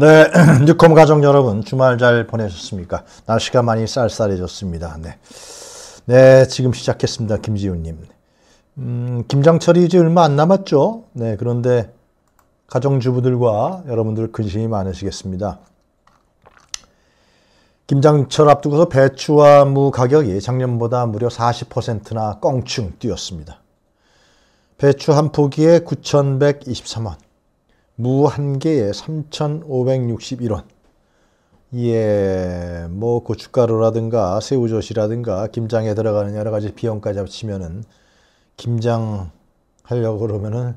네, 뉴컴 가족 여러분 주말 잘 보내셨습니까? 날씨가 많이 쌀쌀해졌습니다. 네, 네 지금 시작했습니다. 김지훈님. 음, 김장철이 이제 얼마 안 남았죠? 네, 그런데 가정주부들과 여러분들 근심이 많으시겠습니다. 김장철 앞두고서 배추와 무 가격이 작년보다 무려 40%나 껑충 뛰었습니다. 배추 한 포기에 9,123원, 무 한 개에 3,561원. 예, 뭐 고춧가루라든가 새우젓이라든가 김장에 들어가는 여러 가지 비용까지 합치면은 김장 하려고 그러면은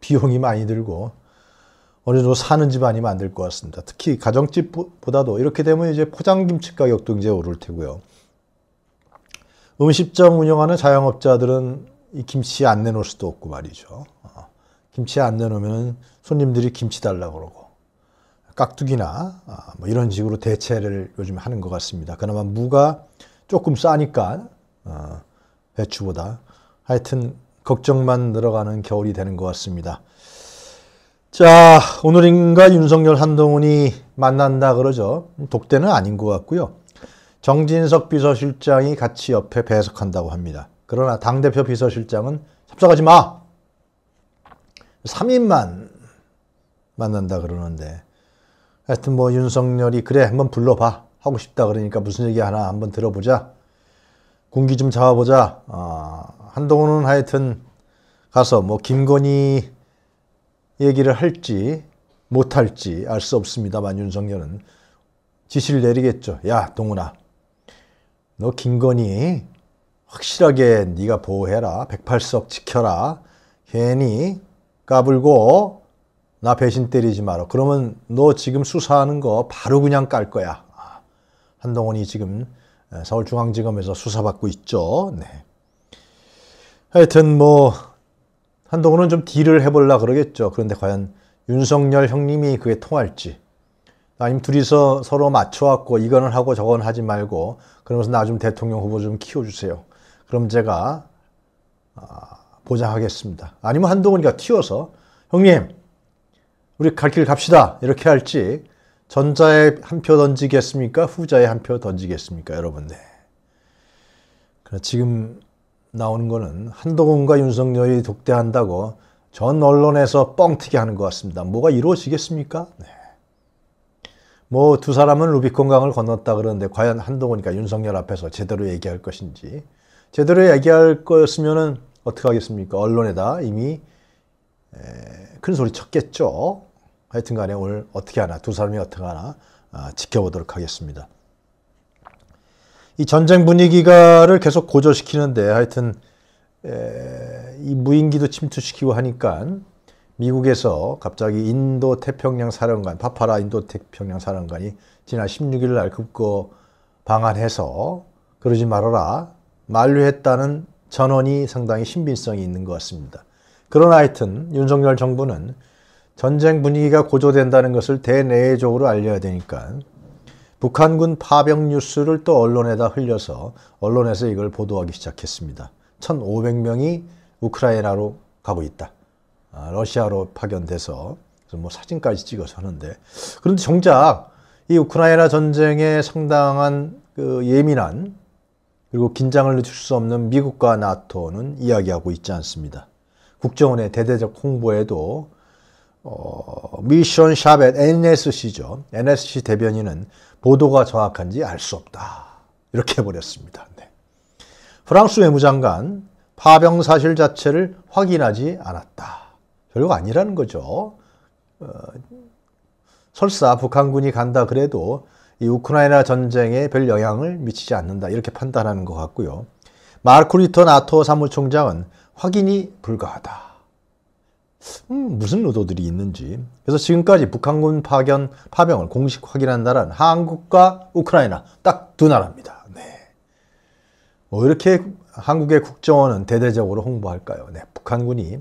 비용이 많이 들고 어느 정도 사는 집 아니면 안 될 것 같습니다. 특히 가정집보다도 이렇게 되면 이제 포장김치 가격도 이제 오를 테고요. 음식점 운영하는 자영업자들은 이 김치 안 내놓을 수도 없고 말이죠. 어, 김치 안 내놓으면 손님들이 김치 달라고 그러고 깍두기나 어, 뭐 이런 식으로 대체를 요즘 하는 것 같습니다. 그나마 무가 조금 싸니까 어, 배추보다 하여튼 걱정만 늘어가는 겨울이 되는 것 같습니다. 자, 오늘인가 윤석열 한동훈이 만난다 그러죠. 독대는 아닌 것 같고요. 정진석 비서실장이 같이 옆에 배석한다고 합니다. 그러나 당대표 비서실장은 참석하지 마! 3인만 만난다 그러는데 하여튼 뭐 윤석열이 그래 한번 불러봐. 하고 싶다 그러니까 무슨 얘기 하나 한번 들어보자. 군기 좀 잡아보자. 어, 한동훈은 하여튼 가서 뭐 김건희 얘기를 할지 못할지 알 수 없습니다만 윤석열은 지시를 내리겠죠. 야 동훈아. 너 김건희 확실하게 네가 보호해라. 108석 지켜라. 괜히 까불고 나 배신 때리지 마라. 그러면 너 지금 수사하는 거 바로 그냥 깔 거야. 한동훈이 지금 서울중앙지검에서 수사받고 있죠. 네. 하여튼 뭐 한동훈은 좀 딜을 해볼라 그러겠죠. 그런데 과연 윤석열 형님이 그게 통할지 아니면 둘이서 서로 맞춰갖고 이거는 하고 저건 하지 말고 그러면서 나 좀 대통령 후보 좀 키워주세요. 그럼 제가 아, 보장하겠습니다. 아니면 한동훈이가 튀어서 형님 우리 갈 길 갑시다 이렇게 할지 전자에 한 표 던지겠습니까? 후자에 한 표 던지겠습니까? 여러분 네. 지금 나오는 거는 한동훈과 윤석열이 독대한다고 전 언론에서 뻥튀기 하는 것 같습니다. 뭐가 이루어지겠습니까? 네. 뭐두 사람은 루비콘강을 건넜다 그러는데 과연 한동훈이가 윤석열 앞에서 제대로 얘기할 것인지 제대로 얘기할 거였으면은 어떻게 하겠습니까? 언론에다 이미 큰 소리 쳤겠죠. 하여튼 간에 오늘 어떻게 하나, 두 사람이 어떻게 하나 아, 지켜보도록 하겠습니다. 이 전쟁 분위기가를 계속 고조시키는데 하여튼 이 무인기도 침투시키고 하니까 미국에서 갑자기 인도 태평양 사령관, 파파라 인도 태평양 사령관이 지난 16일 날 급거 방한해서 그러지 말아라. 만류했다는 전원이 상당히 신빙성이 있는 것 같습니다. 그러나 하여튼 윤석열 정부는 전쟁 분위기가 고조된다는 것을 대내적으로 알려야 되니까 북한군 파병 뉴스를 또 언론에다 흘려서 언론에서 이걸 보도하기 시작했습니다. 1,500명이 우크라이나로 가고 있다. 아, 러시아로 파견돼서 뭐 사진까지 찍어서 하는데 그런데 정작 이 우크라이나 전쟁에 상당한 그 예민한 그리고 긴장을 늦출 수 없는 미국과 나토는 이야기하고 있지 않습니다. 국정원의 대대적 홍보에도 어, 미션 샤벳 NSC죠. NSC 대변인은 보도가 정확한지 알 수 없다. 이렇게 해버렸습니다. 네. 프랑스 외무장관 파병 사실 자체를 확인하지 않았다. 별거 아니라는 거죠. 어, 설사 북한군이 간다 그래도 이 우크라이나 전쟁에 별 영향을 미치지 않는다 이렇게 판단하는 것 같고요. 마르크 리터 나토 사무총장은 확인이 불가하다. 음, 무슨 의도들이 있는지. 그래서 지금까지 북한군 파견 파병을 공식 확인한 나라는 한국과 우크라이나 딱 두 나라입니다. 네. 뭐 이렇게 한국의 국정원은 대대적으로 홍보할까요? 네, 북한군이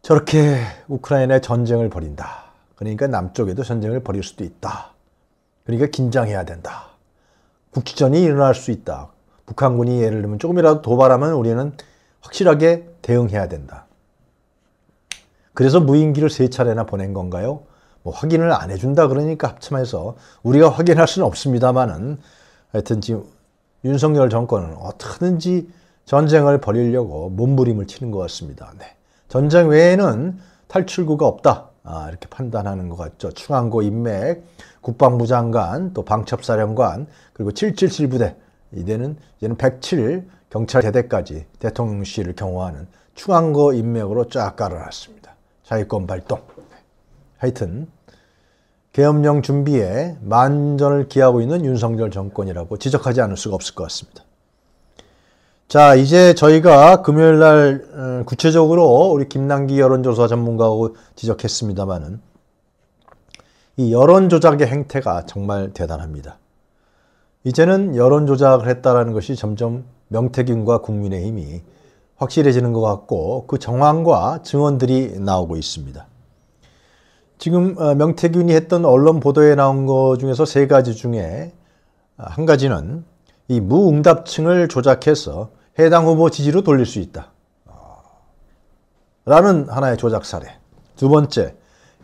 저렇게 우크라이나에 전쟁을 벌인다. 그러니까 남쪽에도 전쟁을 벌일 수도 있다. 그러니까 긴장해야 된다. 국지전이 일어날 수 있다. 북한군이 예를 들면 조금이라도 도발하면 우리는 확실하게 대응해야 된다. 그래서 무인기를 세 차례나 보낸 건가요? 뭐 확인을 안 해준다 그러니까 합참에서 우리가 확인할 수는 없습니다만은 하여튼 지금 윤석열 정권은 어떻게든지 전쟁을 벌이려고 몸부림을 치는 것 같습니다. 네. 전쟁 외에는 탈출구가 없다. 아, 이렇게 판단하는 것 같죠. 충안고 인맥, 국방부 장관, 또 방첩사령관, 그리고 777부대, 이제는, 이제는 107 경찰 대대까지 대통령실을 경호하는 충안고 인맥으로 쫙 깔아놨습니다. 자유권 발동. 하여튼 계엄령 준비에 만전을 기하고 있는 윤석열 정권이라고 지적하지 않을 수가 없을 것 같습니다. 자, 이제 저희가 금요일 날 어, 구체적으로 우리 김남기 여론조사 전문가하고 지적했습니다만은 이 여론 조작의 행태가 정말 대단합니다. 이제는 여론 조작을 했다라는 것이 점점 명태균과 국민의힘이 확실해지는 것 같고 그 정황과 증언들이 나오고 있습니다. 지금 어, 명태균이 했던 언론 보도에 나온 것 중에서 세 가지 중에 한 가지는 이 무응답층을 조작해서 해당 후보 지지로 돌릴 수 있다. 라는 하나의 조작 사례. 두 번째,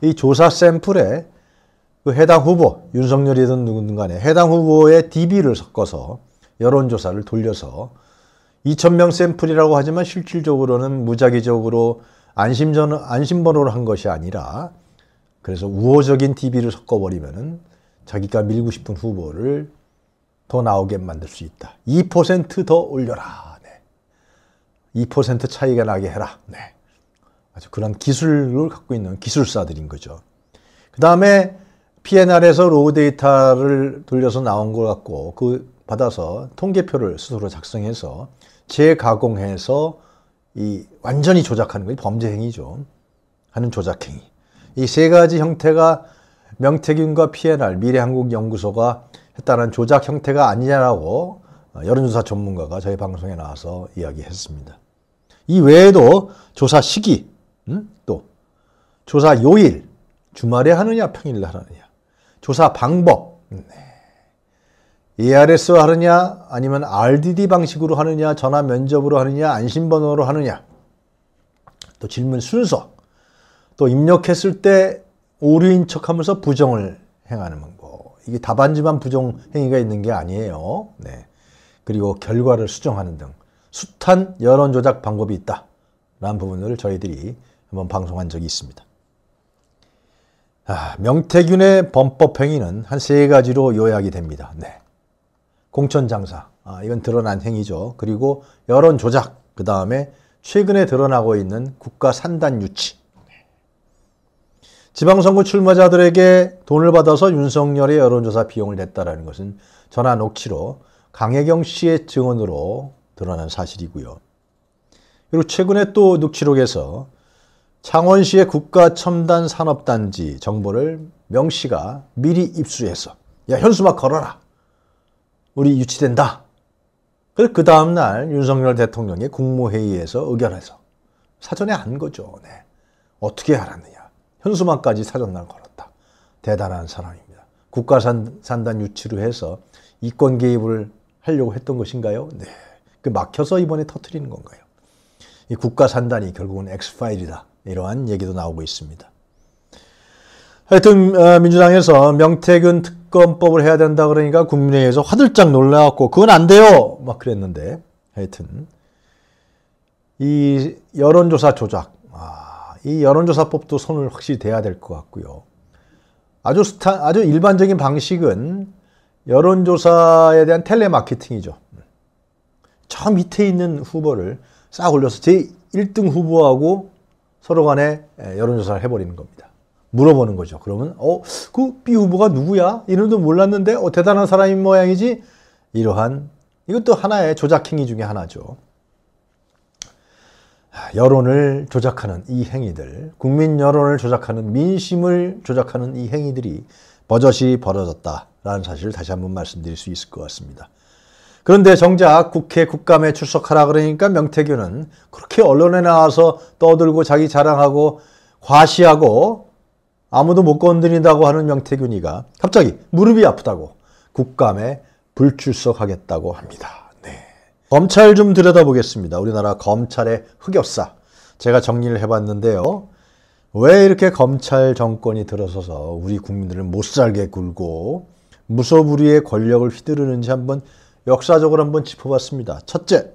이 조사 샘플에 그 해당 후보, 윤석열이든 누구든 간에 해당 후보의 DB를 섞어서 여론조사를 돌려서 2,000명 샘플이라고 하지만 실질적으로는 무작위적으로 안심전, 안심번호를 한 것이 아니라 그래서 우호적인 DB를 섞어버리면은 자기가 밀고 싶은 후보를 더 나오게 만들 수 있다. 2%더 올려라. 네. 2% 차이가 나게 해라. 네. 아주 그런 기술을 갖고 있는 기술사들인 거죠. 그 다음에 PNR에서 raw data를 돌려서 나온 것 같고 그 받아서 통계표를 스스로 작성해서 재가공해서 이 완전히 조작하는 게 범죄 행위죠. 하는 조작 행위. 이 세 가지 형태가 명태균과 PNR 미래한국연구소가 했다는 조작 형태가 아니냐라고 여론조사 전문가가 저희 방송에 나와서 이야기했습니다. 이 외에도 조사 시기, 음? 또 조사 요일, 주말에 하느냐 평일에 하느냐, 조사 방법, 네. ARS로 하느냐 아니면 RDD 방식으로 하느냐 전화 면접으로 하느냐 안심번호로 하느냐 또 질문 순서 또 입력했을 때 오류인 척하면서 부정을 행하는 거 이게 답안지만 부정 행위가 있는 게 아니에요. 네. 그리고 결과를 수정하는 등 숱한 여론 조작 방법이 있다 라는 부분을 저희들이 한번 방송한 적이 있습니다. 아, 명태균의 범법 행위는 한 세 가지로 요약이 됩니다. 네. 공천 장사, 아, 이건 드러난 행위죠. 그리고 여론 조작, 그 다음에 최근에 드러나고 있는 국가 산단 유치. 지방선거 출마자들에게 돈을 받아서 윤석열의 여론조사 비용을 냈다라는 것은 전화 녹취로 강혜경 씨의 증언으로 드러난 사실이고요. 그리고 최근에 또 녹취록에서 창원시의 국가첨단산업단지 정보를 명 씨가 미리 입수해서 야 현수막 걸어라. 우리 유치된다. 그래서 그 다음날 윤석열 대통령이 국무회의에서 의결해서 사전에 안 거죠. 네. 어떻게 알았느냐. 현수막까지 사전날 걸었다. 대단한 사람입니다. 국가산단 유치로 해서 이권 개입을 하려고 했던 것인가요? 네. 그 막혀서 이번에 터트리는 건가요? 이 국가산단이 결국은 엑스파일이다. 이러한 얘기도 나오고 있습니다. 하여튼 어, 민주당에서 명태균 특검법을 해야 된다 그러니까 국민회의에서 화들짝 놀라갖고 그건 안 돼요 막 그랬는데 하여튼 이 여론조사 조작 아, 이 여론조사법도 손을 확실히 대야 될 것 같고요. 아주 스타 아주 일반적인 방식은 여론조사에 대한 텔레마케팅이죠. 저 밑에 있는 후보를 싹 올려서 제 1등 후보하고 서로 간에 여론조사를 해버리는 겁니다. 물어보는 거죠. 그러면 어, 그 B 후보가 누구야? 이름도 몰랐는데 어, 대단한 사람인 모양이지. 이러한 이것도 하나의 조작 행위 중에 하나죠. 여론을 조작하는 이 행위들, 국민 여론을 조작하는 민심을 조작하는 이 행위들이 버젓이 벌어졌다라는 사실을 다시 한번 말씀드릴 수 있을 것 같습니다. 그런데 정작 국회 국감에 출석하라 그러니까 명태균은 그렇게 언론에 나와서 떠들고 자기 자랑하고 과시하고 아무도 못 건드린다고 하는 명태균이가 갑자기 무릎이 아프다고 국감에 불출석하겠다고 합니다. 네. 검찰 좀 들여다보겠습니다. 우리나라 검찰의 흑역사. 제가 정리를 해봤는데요. 왜 이렇게 검찰 정권이 들어서서 우리 국민들을 못 살게 굴고 무소불위의 권력을 휘두르는지 한번 역사적으로 한번 짚어봤습니다. 첫째,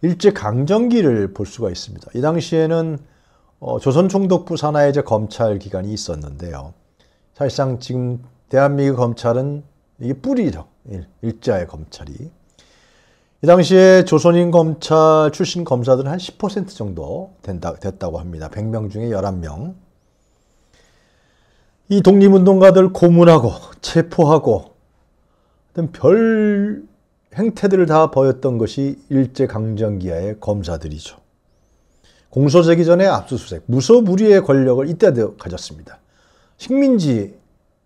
일제 강점기를 볼 수가 있습니다. 이 당시에는 어, 조선총독부 산하에 이제 검찰 기관이 있었는데요. 사실상 지금 대한민국 검찰은 이게 뿌리죠. 일, 자의 검찰이. 이 당시에 조선인 검찰 출신 검사들은 한 10% 정도 된다, 됐다고 합니다. 100명 중에 11명. 이 독립운동가들 고문하고 체포하고 별 행태들을 다 보였던 것이 일제강점기하의 검사들이죠. 공소제기 전에 압수수색, 무소무리의 권력을 이때도 가졌습니다. 식민지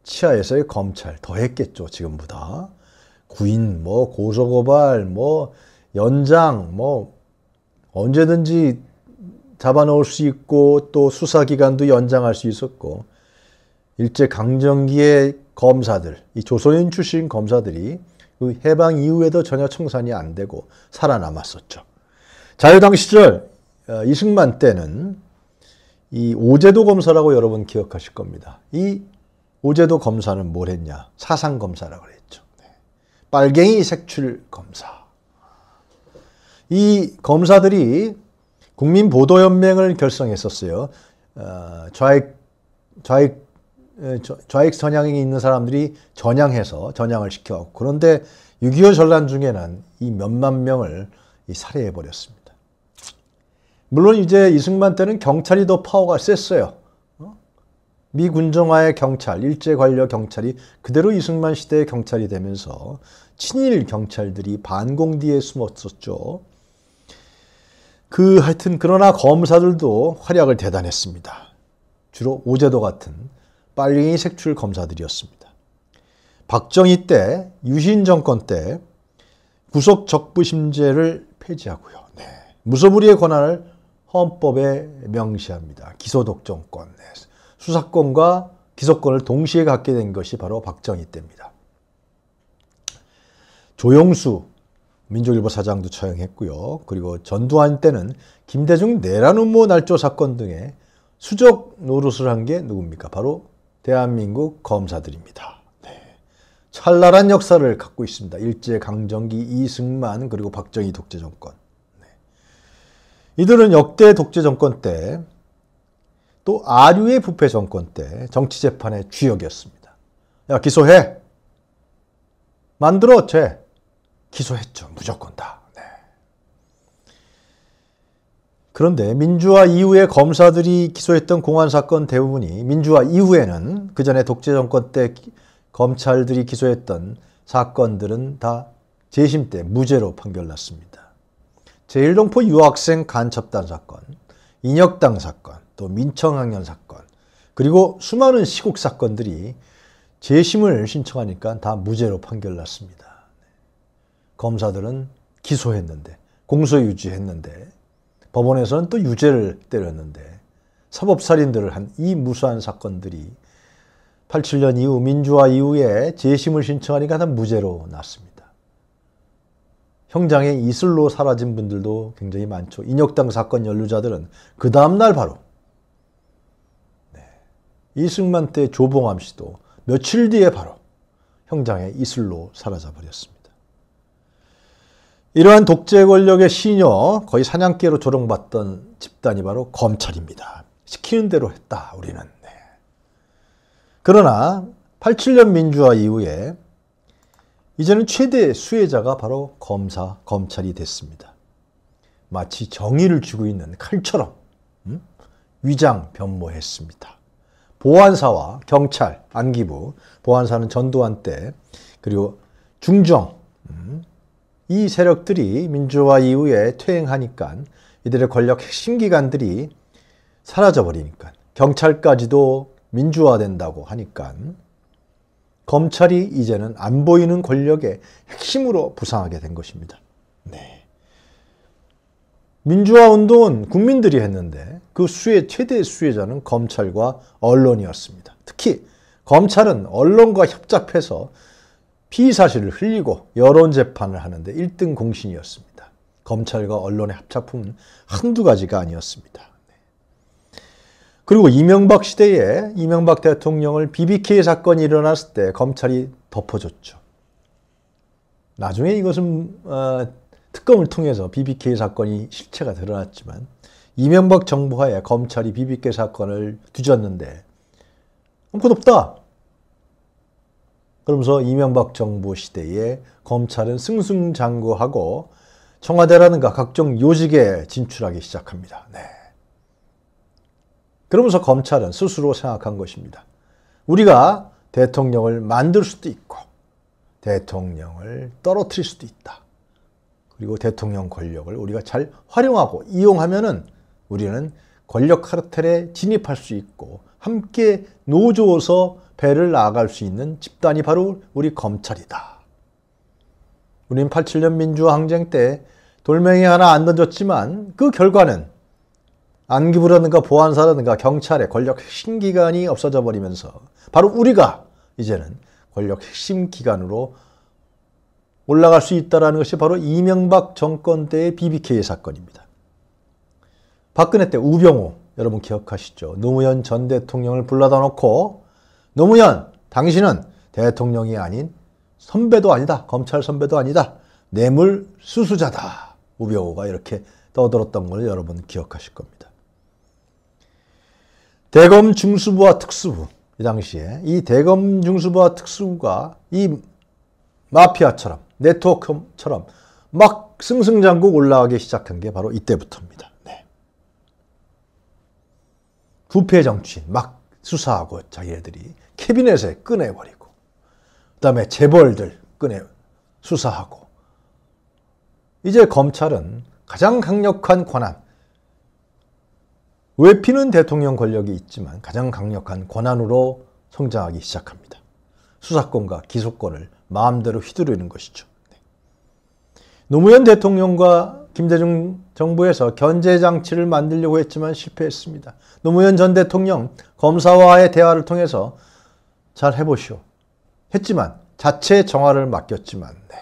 치하에서의 검찰 더 했겠죠, 지금보다. 구인, 뭐 고소고발, 뭐 연장, 뭐 언제든지 잡아놓을 수 있고 또 수사기간도 연장할 수 있었고 일제 강점기의 검사들, 이 조선인 출신 검사들이 그 해방 이후에도 전혀 청산이 안 되고 살아남았었죠. 자유당 시절 어, 이승만 때는 이 오제도 검사라고 여러분 기억하실 겁니다. 이 오제도 검사는 뭘 했냐? 사상 검사라고 그랬죠. 네. 빨갱이 색출 검사. 이 검사들이 국민보도연맹을 결성했었어요. 어, 좌익 좌익 좌익 선양이 있는 사람들이 전향해서 전향을 시켜왔고 그런데 6.25 전란 중에는 이 몇만 명을 살해해 버렸습니다. 물론 이제 이승만 때는 경찰이 더 파워가 셌어요. 어? 미 군정화의 경찰, 일제 관료 경찰이 그대로 이승만 시대의 경찰이 되면서 친일 경찰들이 반공 뒤에 숨었었죠. 그 하여튼 그러나 검사들도 활약을 대단했습니다. 주로 오제도 같은 빨갱이 색출 검사들이었습니다. 박정희 때 유신 정권 때 구속 적부심제를 폐지하고요. 네. 무소불위의 권한을 헌법에 명시합니다. 기소독점권, 네. 수사권과 기소권을 동시에 갖게 된 것이 바로 박정희 때입니다. 조영수 민족일보 사장도 처형했고요. 그리고 전두환 때는 김대중 내란 음모 날조 사건 등의 수적 노릇을 한 게 누굽니까? 바로 대한민국 검사들입니다. 네. 찬란한 역사를 갖고 있습니다. 일제 강점기 이승만 그리고 박정희 독재 정권. 네. 이들은 역대 독재 정권 때 또 아류의 부패 정권 때 정치 재판의 주역이었습니다. 야 기소해. 만들어 죄. 기소했죠. 무조건 다. 그런데 민주화 이후에 검사들이 기소했던 공안 사건 대부분이 민주화 이후에는 그 전에 독재 정권 때 검찰들이 기소했던 사건들은 다 재심 때 무죄로 판결났습니다. 제1동포 유학생 간첩단 사건, 인혁당 사건, 또 민청학년 사건, 그리고 수많은 시국 사건들이 재심을 신청하니까 다 무죄로 판결났습니다. 검사들은 기소했는데, 공소 유지했는데 법원에서는 또 유죄를 때렸는데 사법살인들을 한 이 무수한 사건들이 87년 이후 민주화 이후에 재심을 신청하니까 다 무죄로 났습니다. 형장에 이슬로 사라진 분들도 굉장히 많죠. 인혁당 사건 연루자들은 그 다음날 바로 네. 이승만 때 조봉암 씨도 며칠 뒤에 바로 형장에 이슬로 사라져 버렸습니다. 이러한 독재 권력의 시녀, 거의 사냥개로 조롱받던 집단이 바로 검찰입니다. 시키는 대로 했다, 우리는. 네. 그러나 87년 민주화 이후에 이제는 최대 수혜자가 바로 검사, 검찰이 됐습니다. 마치 정의를 쥐고 있는 칼처럼 음? 위장 변모했습니다. 보안사와 경찰, 안기부, 보안사는 전두환 때, 그리고 중정, 음? 이 세력들이 민주화 이후에 퇴행하니까 이들의 권력 핵심 기관들이 사라져 버리니까 경찰까지도 민주화된다고 하니까 검찰이 이제는 안 보이는 권력의 핵심으로 부상하게 된 것입니다. 네. 민주화 운동은 국민들이 했는데 그 수혜 최대 수혜자는 검찰과 언론이었습니다. 특히 검찰은 언론과 협잡해서 피의 사실을 흘리고 여론 재판을 하는데 1등 공신이었습니다. 검찰과 언론의 합작품은 한두 가지가 아니었습니다. 네. 그리고 이명박 시대에 이명박 대통령을 BBK 사건이 일어났을 때 검찰이 덮어줬죠. 나중에 이것은 어, 특검을 통해서 BBK 사건이 실체가 드러났지만 이명박 정부 하에 검찰이 BBK 사건을 뒤졌는데 아무것도 없다. 그러면서 이명박 정부 시대에 검찰은 승승장구하고 청와대라든가 각종 요직에 진출하기 시작합니다. 네. 그러면서 검찰은 스스로 생각한 것입니다. 우리가 대통령을 만들 수도 있고 대통령을 떨어뜨릴 수도 있다. 그리고 대통령 권력을 우리가 잘 활용하고 이용하면은 우리는 권력 카르텔에 진입할 수 있고 함께 노조어서 배를 나아갈 수 있는 집단이 바로 우리 검찰이다. 우리는 87년 민주항쟁 때 돌멩이 하나 안 던졌지만 그 결과는 안기부라든가 보안사라든가 경찰의 권력 핵심 기관이 없어져 버리면서 바로 우리가 이제는 권력 핵심 기관으로 올라갈 수 있다는 것이 바로 이명박 정권 때의 BBK 사건입니다. 박근혜 때 우병우 여러분 기억하시죠? 노무현 전 대통령을 불러다 놓고 노무현 당신은 대통령이 아닌 선배도 아니다. 검찰 선배도 아니다. 뇌물 수수자다. 우병우가 이렇게 떠들었던 걸 여러분 기억하실 겁니다. 대검 중수부와 특수부 이 당시에 이 대검 중수부와 특수부가 이 마피아처럼 네트워크처럼 막 승승장구 올라가기 시작한 게 바로 이때부터입니다. 네. 부패 정치인 막 수사하고 자기네들이 캐비넷에 꺼내버리고 그 다음에 재벌들 꺼내 수사하고 이제 검찰은 가장 강력한 권한 외피는 대통령 권력이 있지만 가장 강력한 권한으로 성장하기 시작합니다. 수사권과 기소권을 마음대로 휘두르는 것이죠. 네. 노무현 대통령과 김대중 정부에서 견제 장치를 만들려고 했지만 실패했습니다. 노무현 전 대통령 검사와의 대화를 통해서 잘 해보시오. 했지만 자체 정화를 맡겼지만 네.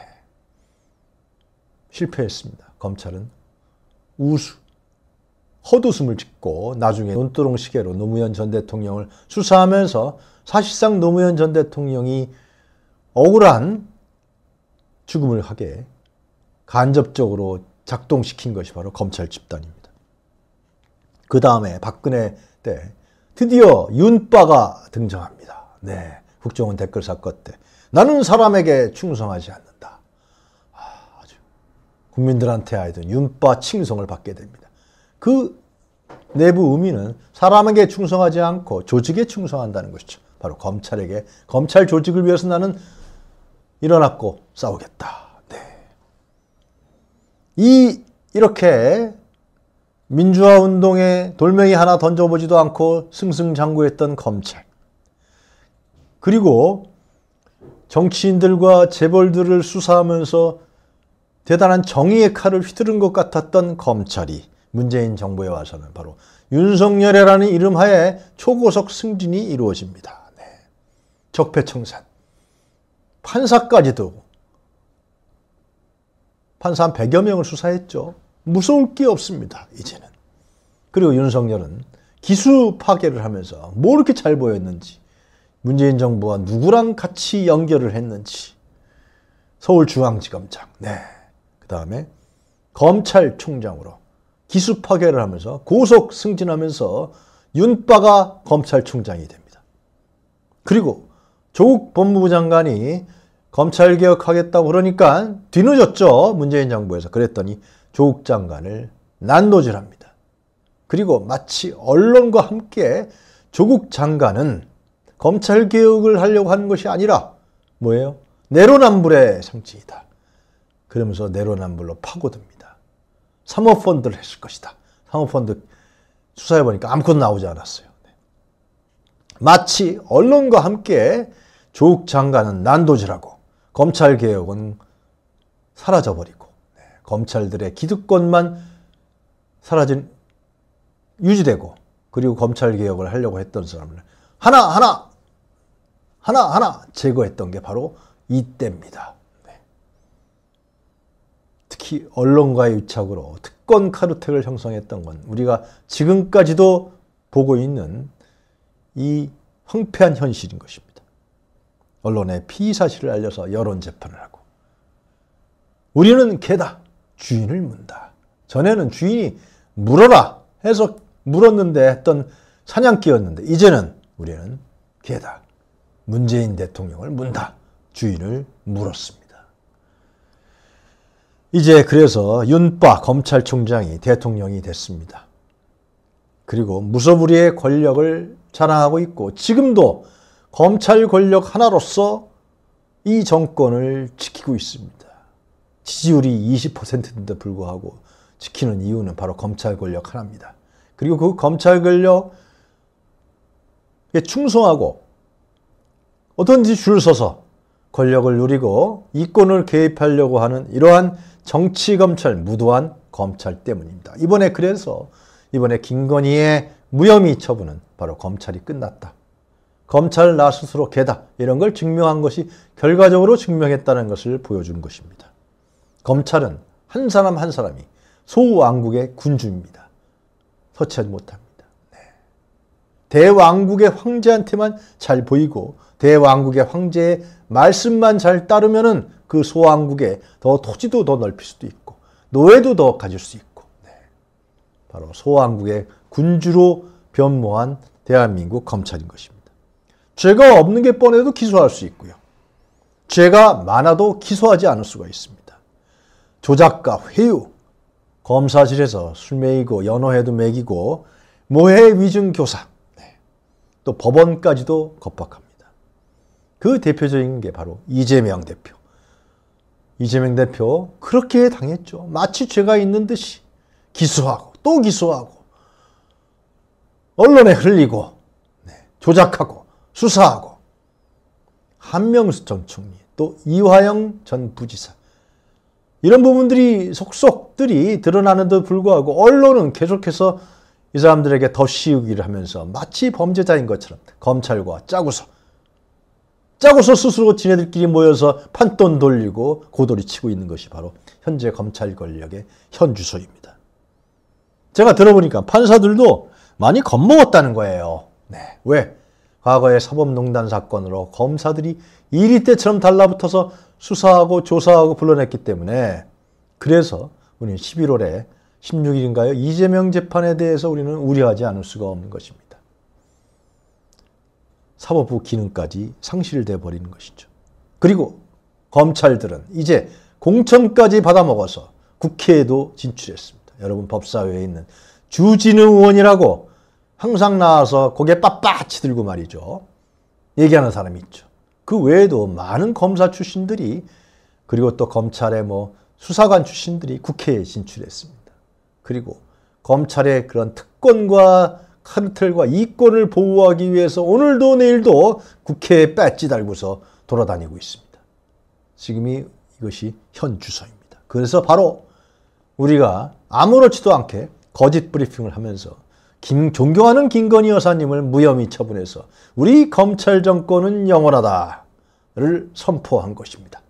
실패했습니다. 검찰은 우수 헛웃음을 짓고 나중에 논두렁 시계로 노무현 전 대통령을 수사하면서 사실상 노무현 전 대통령이 억울한 죽음을 하게 간접적으로 작동시킨 것이 바로 검찰 집단입니다. 그 다음에 박근혜 때 드디어 윤빠가 등장합니다. 네. 국정원 댓글 사건 때. 나는 사람에게 충성하지 않는다. 아, 아주 국민들한테 하여튼 윤빠 칭송을 받게 됩니다. 그 내부 의미는 사람에게 충성하지 않고 조직에 충성한다는 것이죠. 바로 검찰에게 검찰 조직을 위해서 나는 일어났고 싸우겠다. 네. 이 이렇게 민주화 운동에 돌멩이 하나 던져보지도 않고 승승장구했던 검찰. 그리고 정치인들과 재벌들을 수사하면서 대단한 정의의 칼을 휘두른 것 같았던 검찰이 문재인 정부에 와서는 바로 윤석열이라는 이름 하에 초고속 승진이 이루어집니다. 네. 적폐청산. 판사까지도 판사 한 100여 명을 수사했죠. 무서울 게 없습니다. 이제는. 그리고 윤석열은 기수 파괴를 하면서 뭐 이렇게 잘 보였는지 문재인 정부와 누구랑 같이 연결을 했는지 서울중앙지검장 네. 그 다음에 검찰총장으로 기수 파괴를 하면서 고속 승진하면서 윤빠가 검찰총장이 됩니다. 그리고 조국 법무부 장관이 검찰개혁하겠다고 그러니까 뒤늦었죠. 문재인 정부에서. 그랬더니 조국 장관을 난도질합니다. 그리고 마치 언론과 함께 조국 장관은 검찰개혁을 하려고 하는 것이 아니라 뭐예요? 내로남불의 상징이다. 그러면서 내로남불로 파고듭니다. 사모펀드를 했을 것이다. 사모펀드 수사해보니까 아무것도 나오지 않았어요. 네. 마치 언론과 함께 조국 장관은 난도질하고 검찰 개혁은 사라져버리고 네. 검찰들의 기득권만 사라진 유지되고 그리고 검찰 개혁을 하려고 했던 사람을 하나 하나 하나 하나 제거했던 게 바로 이때입니다. 네. 특히 언론과의 유착으로 특권 카르텔을 형성했던 건 우리가 지금까지도 보고 있는 이 황폐한 현실인 것입니다. 언론에 피의 사실을 알려서 여론 재판을 하고 우리는 개다 주인을 문다. 전에는 주인이 물어라 해서 물었는데 했던 사냥개였는데 이제는 우리는 개다. 문재인 대통령을 문다. 주인을 물었습니다. 이제 그래서 윤빠 검찰총장이 대통령이 됐습니다. 그리고 무소불위의 권력을 자랑하고 있고 지금도 검찰 권력 하나로서 이 정권을 지키고 있습니다. 지지율이 20%인데 불구하고 지키는 이유는 바로 검찰 권력 하나입니다. 그리고 그 검찰 권력에 충성하고 어떤지 줄 서서 권력을 누리고 이권을 개입하려고 하는 이러한 정치 검찰 무도한 검찰 때문입니다. 이번에 그래서 이번에 김건희의 무혐의 처분은 바로 검찰이 끝났다. 검찰 나 스스로 개다. 이런 걸 증명한 것이 결과적으로 증명했다는 것을 보여준 것입니다. 검찰은 한 사람 한 사람이 소왕국의 군주입니다. 서치하지 못합니다. 네. 대왕국의 황제한테만 잘 보이고 대왕국의 황제의 말씀만 잘 따르면 은 그 소왕국에 더 토지도 더 넓힐 수도 있고 노예도 더 가질 수 있고 네. 바로 소왕국의 군주로 변모한 대한민국 검찰인 것입니다. 죄가 없는 게 뻔해도 기소할 수 있고요. 죄가 많아도 기소하지 않을 수가 있습니다. 조작가, 회유, 검사실에서 술 먹이고 연어회도 먹이고 모해 위증 교사, 네. 또 법원까지도 겁박합니다. 그 대표적인 게 바로 이재명 대표. 이재명 대표 그렇게 당했죠. 마치 죄가 있는 듯이 기소하고 또 기소하고 언론에 흘리고 네, 조작하고 수사하고 한명수 전 총리 또 이화영 전 부지사 이런 부분들이 속속들이 드러나는데도 불구하고 언론은 계속해서 이 사람들에게 더 씌우기를 하면서 마치 범죄자인 것처럼 검찰과 짜고서 짜고서 스스로 지네들끼리 모여서 판돈 돌리고 고돌이 치고 있는 것이 바로 현재 검찰 권력의 현 주소입니다. 제가 들어보니까 판사들도 많이 겁먹었다는 거예요. 네. 왜? 과거의 사법농단 사건으로 검사들이 이리 때처럼 달라붙어서 수사하고 조사하고 불러냈기 때문에 그래서 우리는 11월에 16일인가요? 이재명 재판에 대해서 우리는 우려하지 않을 수가 없는 것입니다. 사법부 기능까지 상실돼 버리는 것이죠. 그리고 검찰들은 이제 공천까지 받아먹어서 국회에도 진출했습니다. 여러분 법사위에 있는 주진우 의원이라고 항상 나와서 고개 빳빳이 들고 말이죠. 얘기하는 사람이 있죠. 그 외에도 많은 검사 출신들이 그리고 또 검찰의 뭐 수사관 출신들이 국회에 진출했습니다. 그리고 검찰의 그런 특권과 카르텔과 이권을 보호하기 위해서 오늘도 내일도 국회에 배지 달고서 돌아다니고 있습니다. 지금이 이것이 현 주소입니다. 그래서 바로 우리가 아무렇지도 않게 거짓 브리핑을 하면서 김, 존경하는 김건희 여사님을 무혐의 처분해서 우리 검찰 정권은 영원하다를 선포한 것입니다.